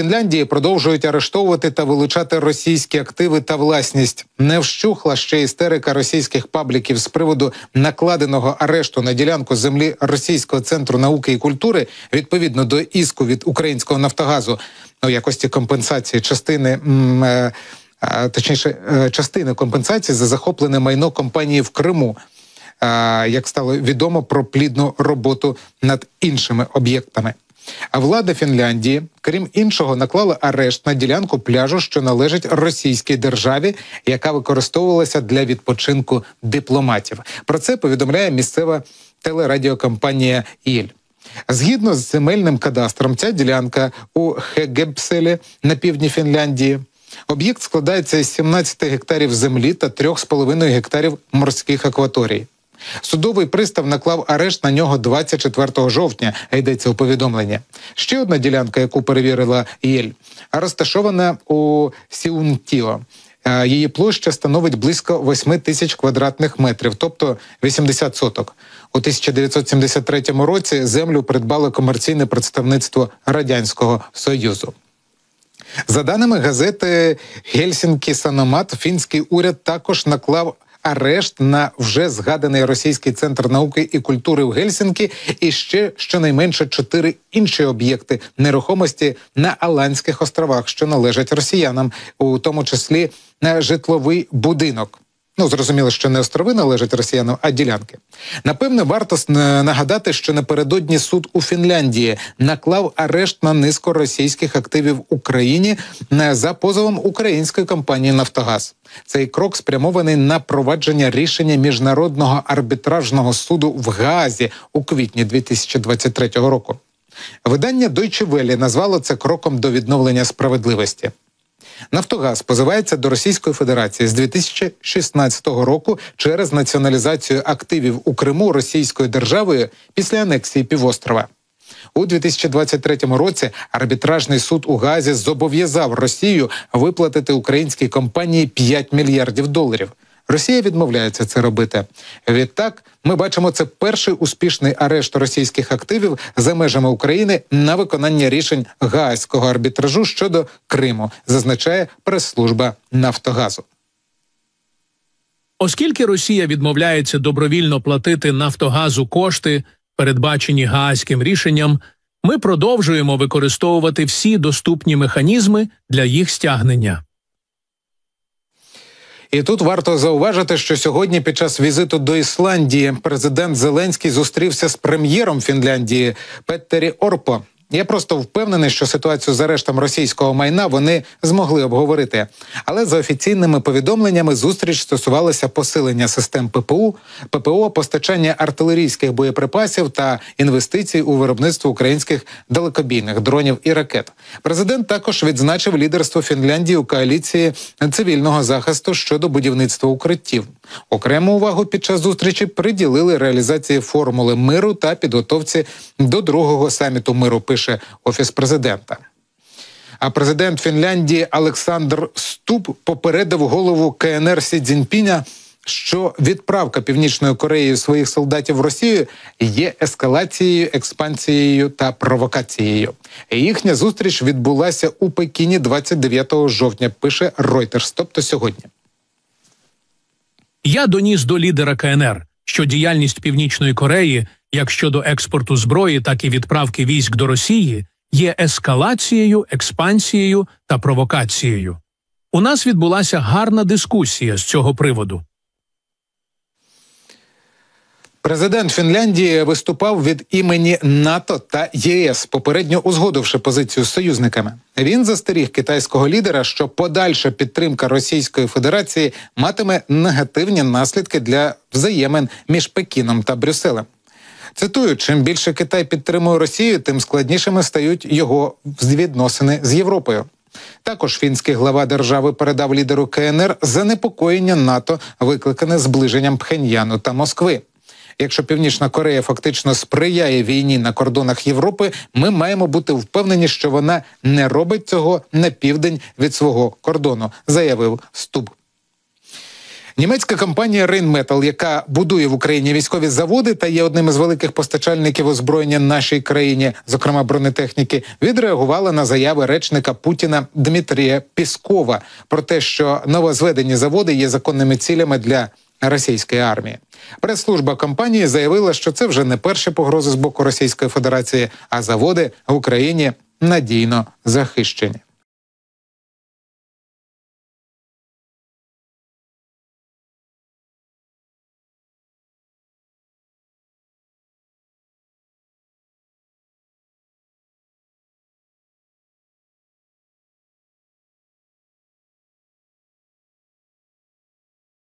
Фінляндії продовжують арештовувати та вилучати російські активи та власність. Не вщухла ще істерика російських пабліків з приводу накладеного арешту на ділянку землі Російського центру науки і культури відповідно до іску від українського Нафтогазу у якості компенсації частини. М, е, Точніше, е, частини компенсації за захоплене майно компанії в Криму, як стало відомо про плідну роботу над іншими об'єктами. А влада Фінляндії, крім іншого, наклала арешт на ділянку пляжу, що належить російській державі, яка використовувалася для відпочинку дипломатів. Про це повідомляє місцева телерадіокомпанія Іль. Згідно з земельним кадастром, ця ділянка у Хегебселі на півдні Фінляндії. Об'єкт складається із 17 гектарів землі та 3,5 гектарів морських акваторій. Судовий пристав наклав арешт на нього 24 жовтня. Йдеться у повідомленні. Ще одна ділянка, яку перевірила ЄЛь, розташована у Сіунтіо. Е, Її площа становить близько 8 тисяч квадратних метрів, тобто 80 соток. У 1973 році землю придбало комерційне представництво радянського союзу. За даними газети Гельсінкі Саномат, фінський уряд також наклав арешт на вже згаданий російський центр науки і культури в Гельсінкі і ще щонайменше чотири інші об'єкти нерухомості на Аланських островах, що належать росіянам, у тому числі на житловий будинок. Ну, зрозуміло, що не острови належать росіянам, а ділянки. Напевне, варто с- нагадати, що напередодні суд у Фінляндії наклав арешт на низку російських активів в Україні е, за позовом української компанії Нафтогаз. Цей крок спрямований на провадження рішення міжнародного арбітражного суду в Гаазі у квітні 2023 року. Видання Deutsche Welle назвало це кроком до відновлення справедливості. Нафтогаз позивається до Російської Федерації з 2016 року через націоналізацію активів у Криму Російською державою після анексії півострова. У 2023 році арбітражний суд у Газі зобов'язав Росію виплатити українській компанії 5 мільярдів доларів. Росія відмовляється це робити. Відтак, ми бачимо це перший успішний арешт російських активів за межами України на виконання рішень Гаазького арбітражу щодо Криму, зазначає прес-служба Нафтогазу. Оскільки Росія відмовляється добровільно платити Нафтогазу кошти, передбачені гаазьким рішенням, ми продовжуємо використовувати всі доступні механізми для їх стягнення. І тут варто зауважити, що сьогодні, під час візиту до Ісландії, президент Зеленський зустрівся з прем'єром Фінляндії Петтері Орпо. Я просто впевнений, що ситуацію з арештом російського майна вони змогли обговорити. Але за офіційними повідомленнями зустріч стосувалася посилення систем ППУ, ППО, постачання артилерійських боєприпасів та інвестицій у виробництво українських далекобійних дронів і ракет. Президент також відзначив лідерство Фінляндії у коаліції цивільного захисту щодо будівництва укриттів. Окрему увагу під час зустрічі приділили реалізації формули миру та підготовці до другого саміту миру. Пише офіс президента. А президент Фінляндії Олександр Ступ попередив голову КНР Сі Цзіньпіня, що відправка Північної Кореї своїх солдатів в Росію є ескалацією, експансією та провокацією. Їхня зустріч відбулася у Пекіні 29 жовтня. Пише Reuters, тобто сьогодні. Я доніс до лідера КНР, що діяльність Північної Кореї, як щодо експорту зброї, так і відправки військ до Росії, є ескалацією, експансією та провокацією. У нас відбулася гарна дискусія з цього приводу. Президент Фінляндії виступав від імені НАТО та ЄС, попередньо узгодивши позицію з союзниками. Він застеріг китайського лідера, що подальша підтримка Російської Федерації матиме негативні наслідки для взаємин між Пекіном та Брюсселем. Цитую: чим більше Китай підтримує Росію, тим складнішими стають його відносини з Європою. Також фінський глава держави передав лідеру КНР занепокоєння НАТО, викликане зближенням Пхеньяну та Москви. Якщо Північна Корея фактично сприяє війні на кордонах Європи, ми маємо бути впевнені, що вона не робить цього на південь від свого кордону, заявив Стуб. Німецька компанія Rheinmetall, яка будує в Україні військові заводи та є одним із великих постачальників озброєння нашій країні, зокрема бронетехніки, відреагувала на заяви речника Путіна Дмитрія Піскова про те, що новозведені заводи є законними цілями для російської армії. Прес-служба компанії заявила, що це вже не перші погрози з боку Російської Федерації, а заводи в Україні надійно захищені.